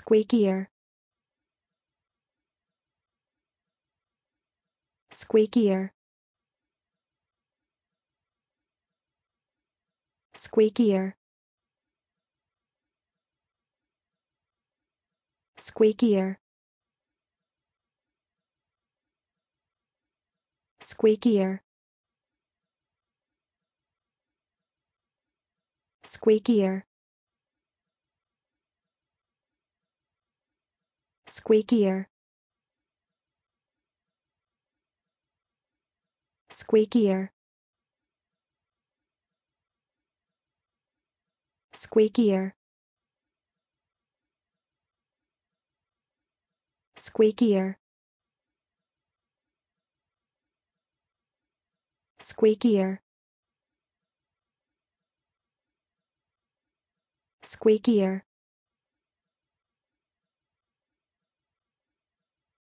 squeakier. Squeakier. Squeakier. Squeakier. Squeakier. Squeakier squeakier. Squeakier. Squeakier. Squeakier. Squeakier. Squeakier